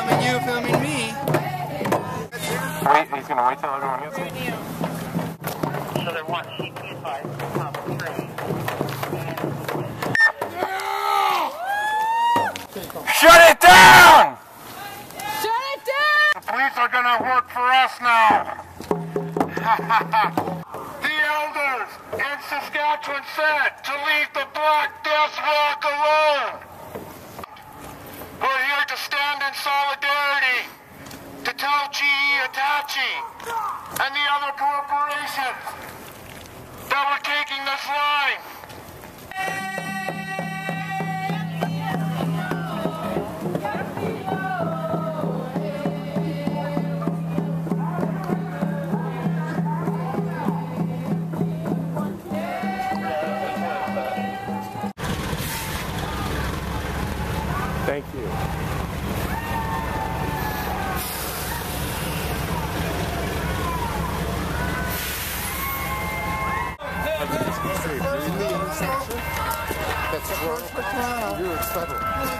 filming you, filming me. Wait, he's gonna wait till everyone gets here. So they want CP advice to top of train. Shut it down! Shut it down! The police are gonna work for us now. the elders in Saskatchewan said to leave the Black Death Rock alone. We're here to stand in solidarity to tell GE Hitachi and the other corporations that we're taking this line.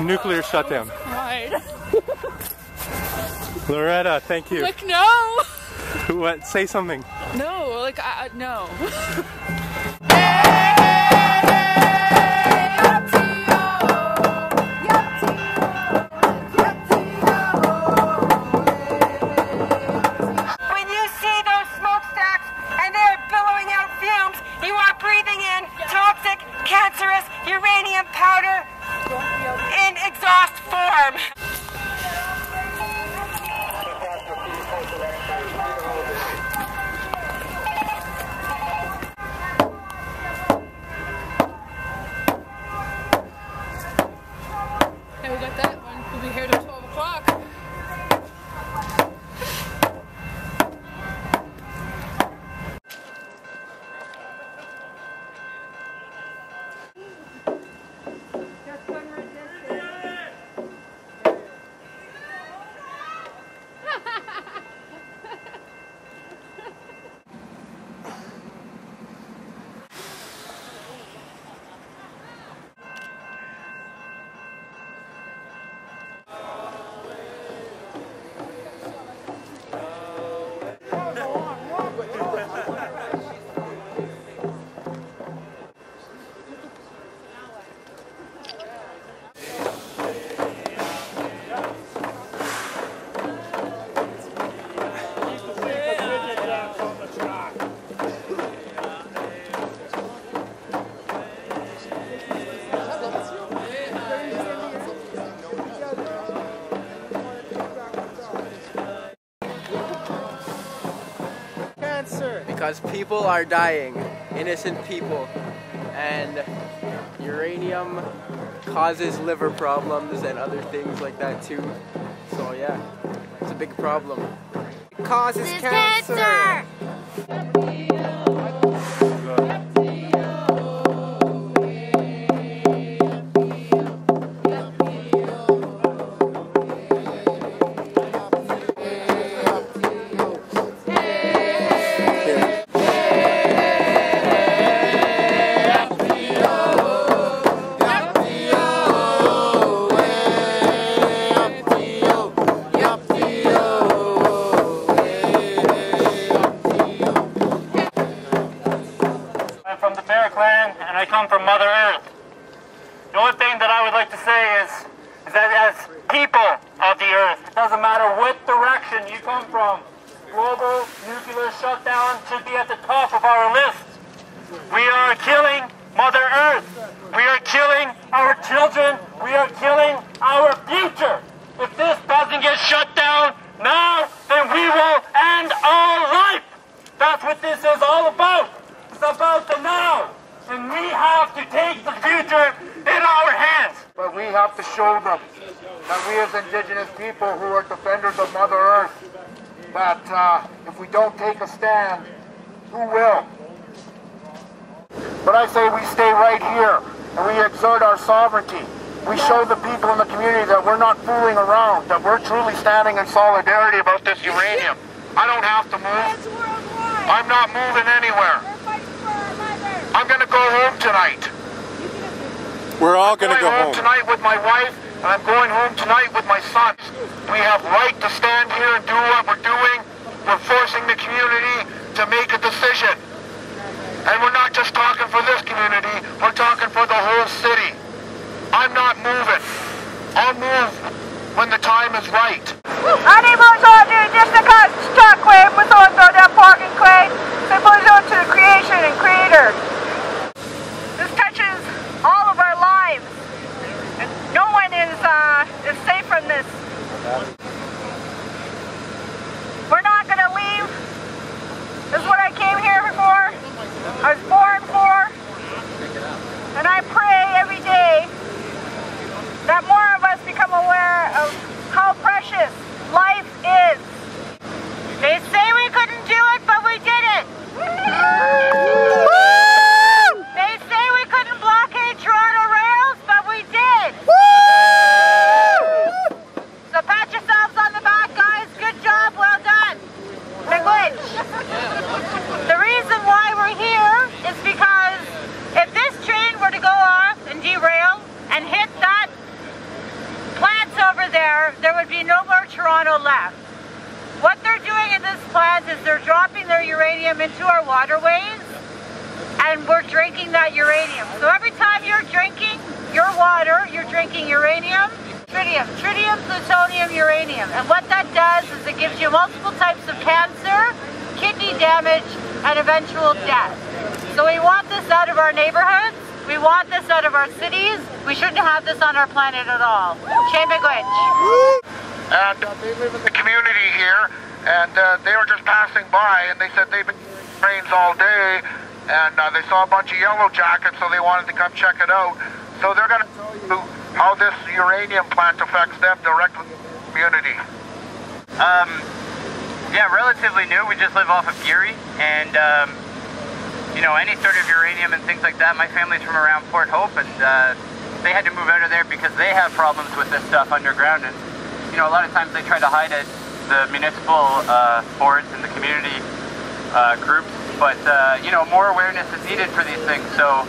Nuclear shutdown. Right. Loretta, thank you. Like, no! What? Say something. No, like, I, I- no. uranium powder in exhaust form. Because people are dying, innocent people, and uranium causes liver problems and other things like that too. So yeah, it's a big problem. It causes cancer. I'm you come from, global nuclear shutdown should be at the top of our list. We are killing Mother Earth. We are killing our children. We are killing our future. If this doesn't get shut down now, then we will end our life. That's what this is all about. It's about the now. And we have to take the future in our hands. But we have to show them that we as indigenous people who are defenders of Mother Earth, that uh, if we don't take a stand, who will? But I say we stay right here and we exert our sovereignty. We show the people in the community that we're not fooling around, that we're truly standing in solidarity about this uranium. I don't have to move. I'm not moving anywhere. I'm going to go home tonight. We're all going gonna go home. tonight with my wife and I'm going home tonight with my sons. We have right to stand here and do what we're doing. We're forcing the community to make a decision. And we're not just talking for this community, we're talking for the whole city. I'm not moving. I'll move when the time is right. Ani muzodu disnakas chakwe muzodo da parking clay. Se muzo to the creation and creator. This touches all of our lives. And no one is uh, is safe from this. We're not gonna leave. This is what I came here for. I was born for. And I pray every day that more of us become aware of how precious life is. They say we couldn't do it, but we did it. They say we couldn't blockade Toronto rails, but we did. So pat yourselves on the back, guys. Good job. Well done. Language. The reason why we're here is because if this train were to go off and derail and hit that plants over there, there would be no more Toronto left. What they're doing in this plant is they're dropping their into our waterways and we're drinking that uranium. So every time you're drinking your water, you're drinking uranium, tritium, tritium, plutonium, uranium. And what that does is it gives you multiple types of cancer, kidney damage, and eventual death. So we want this out of our neighborhoods. We want this out of our cities. We shouldn't have this on our planet at all. Chamegwich. And uh, they live in the community here, and uh, they were just passing by, and they said they've been hearing trains all day, and uh, they saw a bunch of yellow jackets, so they wanted to come check it out. So they're going to tell you how this uranium plant affects them directly in the community. Um, yeah, relatively new. We just live off of Geary, and um, you know, any sort of uranium and things like that. My family's from around Port Hope, and uh, they had to move out of there because they have problems with this stuff underground. And you know, a lot of times they try to hide it, the municipal uh, boards and the community uh, groups. But uh, you know, more awareness is needed for these things. So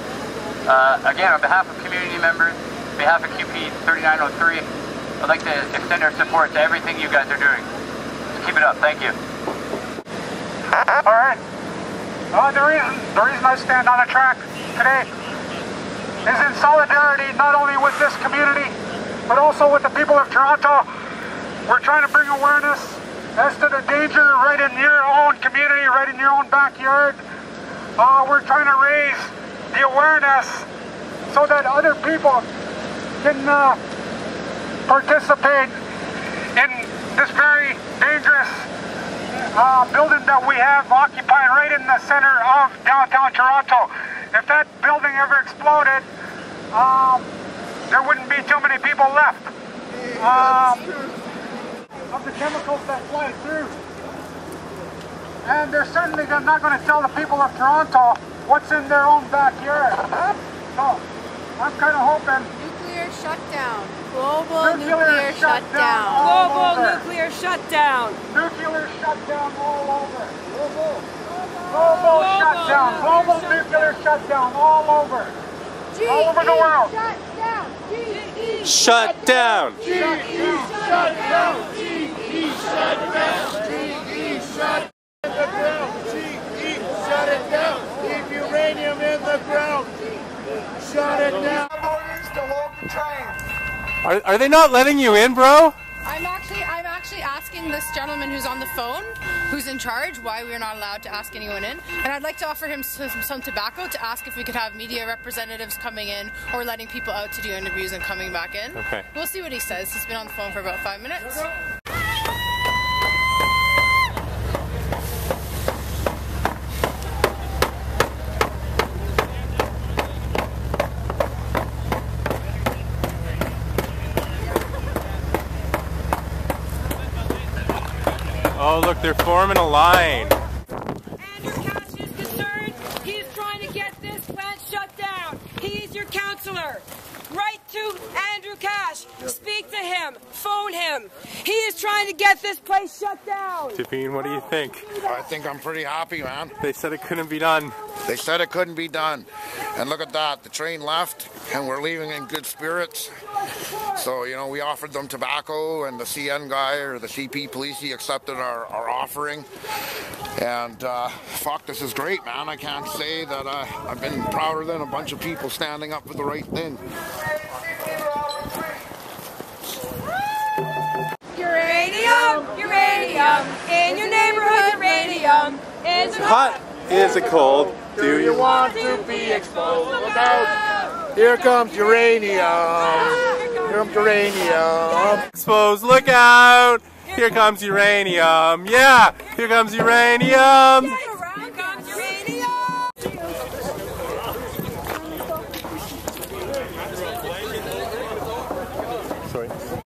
uh, again, on behalf of community members, on behalf of CUPE 3903, I'd like to extend our support to everything you guys are doing. So keep it up. Thank you. All right. Well, the, reason, the reason I stand on the track today is in solidarity not only with this community, but also with the people of Toronto. We're trying to bring awareness as to the danger right in your own community, right in your own backyard. Uh, we're trying to raise the awareness so that other people can uh, participate in this very dangerous uh, building that we have occupied right in the center of downtown Toronto. If that building ever exploded, um, there wouldn't be too many people left. Um, of the chemicals that fly through. And they're certainly not going to tell the people of Toronto what's in their own backyard. So, I'm kind of hoping Nuclear shutdown. Global Nuclear nuclear, shutdown. shutdown. All Global over. nuclear shutdown. nuclear shutdown all over. Global. Global shutdown. Global nuclear shutdown all over. All over the world. Shut down. Shut down. GE, shut it down. Keep uranium in the ground. Shut it down. Orders to hold the train. Are, are they not letting you in, bro? I'm actually I'm actually asking this gentleman who's on the phone, who's in charge, why we're not allowed to ask anyone in. And I'd like to offer him some, some tobacco to ask if we could have media representatives coming in or letting people out to do interviews and coming back in. Okay. We'll see what he says. He's been on the phone for about five minutes. Oh, look, they're forming a line. Andrew Cash is concerned. He's trying to get this plant shut down. He's your counselor. Write to Andrew Cash. Speak to him. Phone him. He is trying to get this place shut down. Tippine, what do you think? I think I'm pretty happy, man. They said it couldn't be done. They said it couldn't be done. And look at that. The train left, and we're leaving in good spirits. So, you know, we offered them tobacco, and the CN guy or the CP police, he accepted our, our offering. And uh, fuck, this is great, man. I can't say that uh, I've been prouder than a bunch of people standing up for the right thing. Uranium, in your neighborhood, uranium. Is it Hot is it cold? Do you want to be exposed? Look out! Here comes uranium. Here comes uranium. exposed? Look out! Here comes uranium. Yeah, here comes uranium.